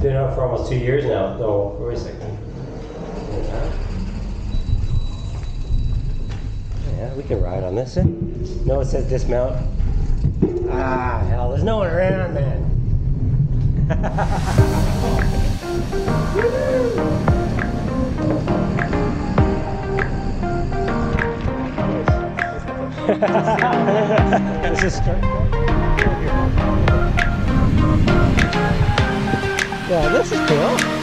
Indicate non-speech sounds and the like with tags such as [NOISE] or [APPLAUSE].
Been out for almost two years now. No, wait a second. Yeah, we can ride on this. Eh? No, it says dismount. Ah, hell, there's no one around, man. [LAUGHS] this is yeah, this is cool.